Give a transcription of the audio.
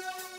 you